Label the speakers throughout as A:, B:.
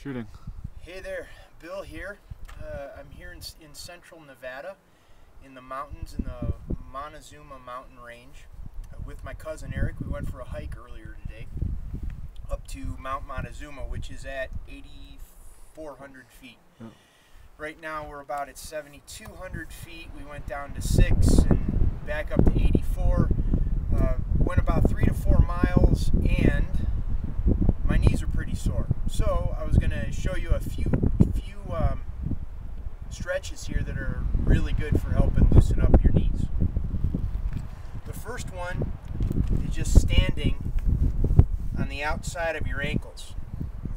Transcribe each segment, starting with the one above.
A: Shooting.
B: Hey there, Bill here. Uh, I'm here in, in central Nevada in the mountains in the Montezuma mountain range uh, with my cousin Erick. We went for a hike earlier today up to Mount Montezuma, which is at 8,400 feet.
A: Yep.
B: Right now we're about at 7,200 feet. We went down to 6 and back up to 84. Uh, went about 3 to 4 miles and my knees are pretty sore. So I was going to show you a few few um, stretches here that are really good for helping loosen up your knees. The first one is just standing on the outside of your ankles.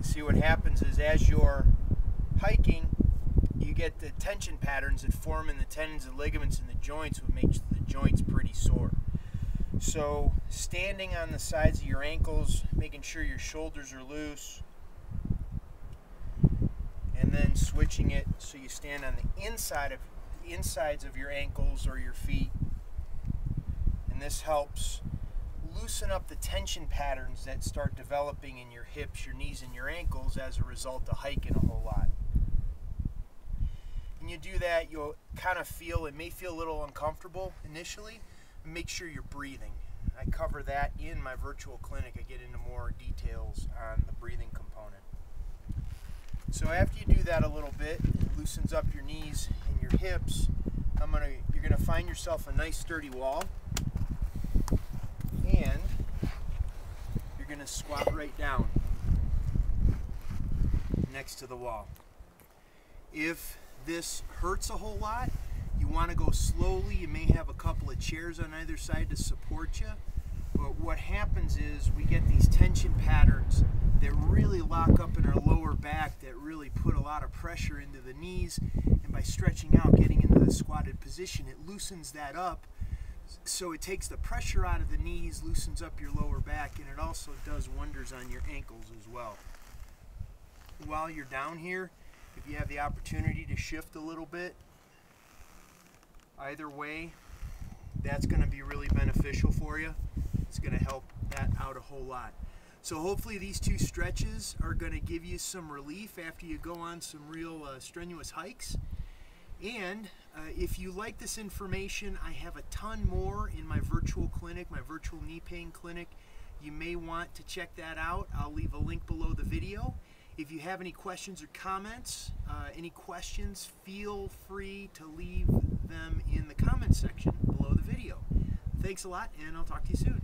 B: See what happens is as you're hiking, you get the tension patterns that form in the tendons and ligaments in the joints, what makes the joints pretty sore. So standing on the sides of your ankles, making sure your shoulders are loose, then switching it so you stand on the inside of the insides of your ankles or your feet. And this helps loosen up the tension patterns that start developing in your hips, your knees, and your ankles as a result of hiking a whole lot. When you do that, you'll kind of feel it may feel a little uncomfortable initially, make sure you're breathing. I cover that in my virtual clinic. I get into more details on the breathing component. So after you that a little bit, it loosens up your knees and your hips. I'm gonna, you're gonna find yourself a nice sturdy wall, and you're gonna squat right down next to the wall. If this hurts a whole lot, you want to go slowly. You may have a couple of chairs on either side to support you. But what happens is we get these tension patterns that really lock up in our lower back that really put a lot of pressure into the knees. And by stretching out, getting into the squatted position, it loosens that up. So it takes the pressure out of the knees, loosens up your lower back, and it also does wonders on your ankles as well. While you're down here, if you have the opportunity to shift a little bit, either way, that's going to be really beneficial for you. It's going to help that out a whole lot. So hopefully these two stretches are going to give you some relief after you go on some real uh, strenuous hikes. And uh, if you like this information, I have a ton more in my virtual clinic, my virtual knee pain clinic. You may want to check that out. I'll leave a link below the video. If you have any questions or comments, uh, any questions, feel free to leave them in the comment section below the video. Thanks a lot, and I'll talk to you soon.